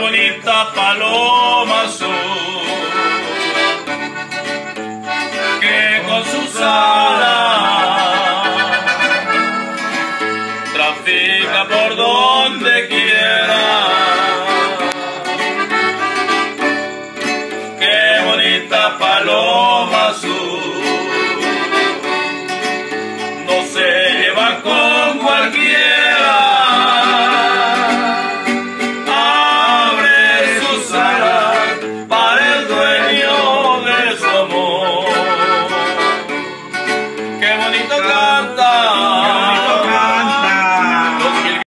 bonita paloma azul que con sus alas trafica por donde quiera. Qué bonita paloma azul no se lleva con 감사합니다.